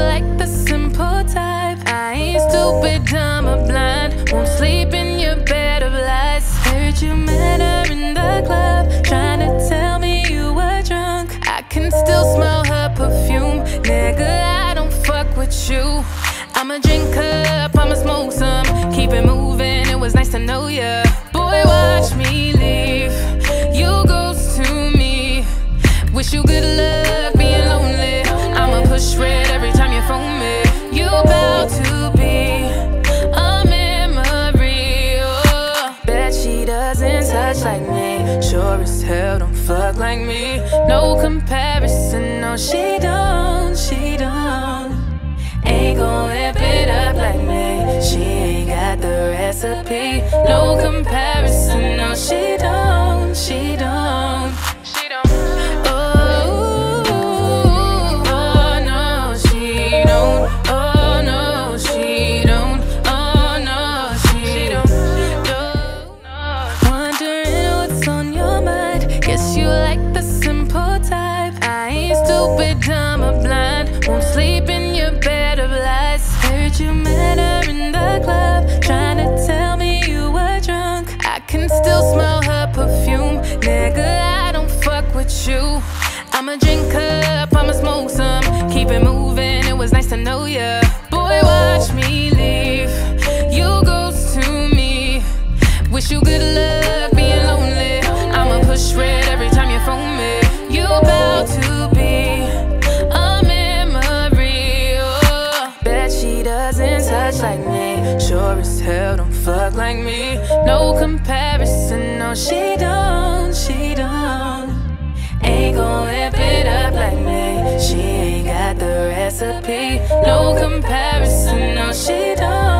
like the simple type. I ain't stupid, dumb or blind. Won't sleep in your bed of lies. Heard you met her in the club, trying to tell me you were drunk. I can still smell her perfume, nigga. I don't fuck with you. I'm a drinker, I'ma smoke some. Keep it moving, it was nice to know ya. Sure as hell don't fuck like me. No comparison, no, she don't, Guess you like the simple type. I ain't stupid, dumb or blind. Won't sleep in your bed of lies. Heard you met her in the club, trying to tell me you were drunk. I can still smell her perfume, nigga. I don't fuck with you. I'ma drink up, I'ma smoke some. Keep it moving, doesn't touch like me. Sure as hell don't fuck like me. No comparison, no, she don't, she don't. Ain't gon' whip it up like me. She ain't got the recipe. No comparison, no, she don't.